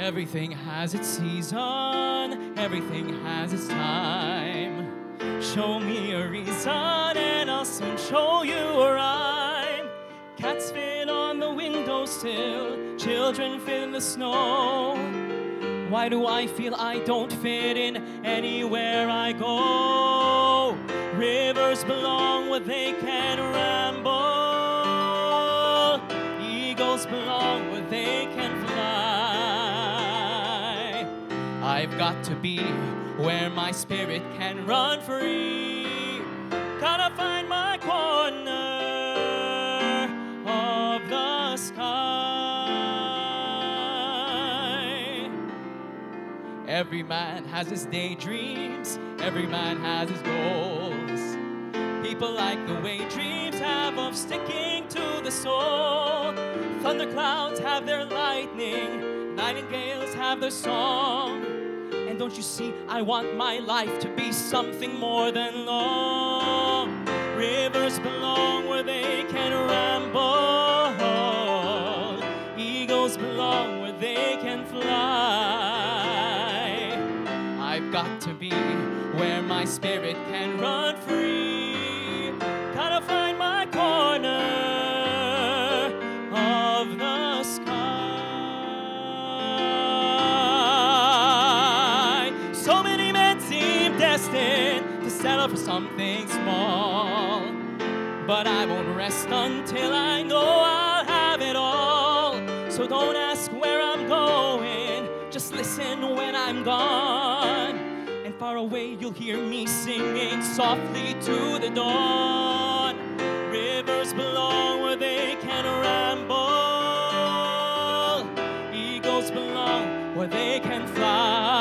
Everything has its season, everything has its time. Show me a reason, and I'll soon show you a rhyme. Cats fit on the windowsill, children fit in the snow. Why do I feel I don't fit in anywhere I go? Rivers belong where they can ramble. Eagles belong where they can fly. I've got to be where my spirit can run free. Gotta find my corner of the sky. Every man has his daydreams, every man has his goals. People like the way dreams have of sticking to the soul. Thunderclouds have their lightning, nightingales have their song. Don't you see, I want my life to be something more than long. Rivers belong where they can ramble. Eagles belong where they can fly. I've got to be where my spirit can run free. Settle for something small. But I won't rest until I know I'll have it all. So don't ask where I'm going, just listen when I'm gone. And far away you'll hear me singing softly to the dawn. Rivers belong where they can ramble. Eagles belong where they can fly.